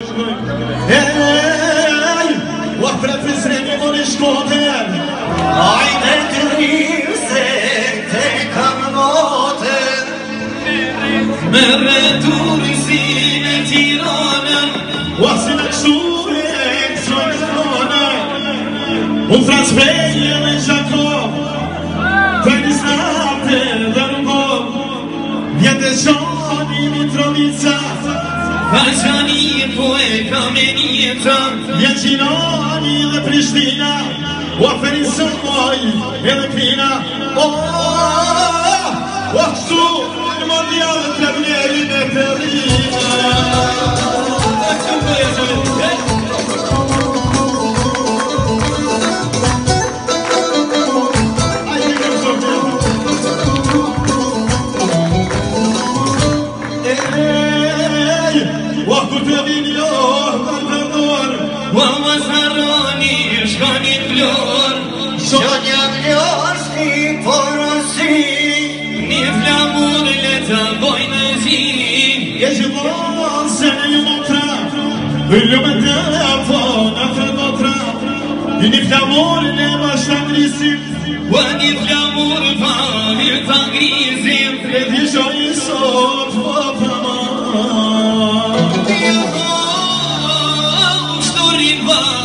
Ei, o afrafizreni morish koder Ai detyrim se te kam noter Merre duri sine tiranen Wasin akshuren zogronen Un frans veje me Jacob Fenis nate dërgo Vjetë shoni mitrovica Arzani e po e kameni e ta Vjetinani dhe Prishtina U aferin moj edhe dhe Prishtina علي وكتبي اليوم بالنور ومسروني شلون يبلور شلون يبلور في فرسي نفل امور لتبوي نزين يجب سعي مطرح بالمتلفون اخر مطرح نفل امور لبشر رسيم ونفل امور فاهم تغريزي لدي شوي صوت وفاق Oh, home, story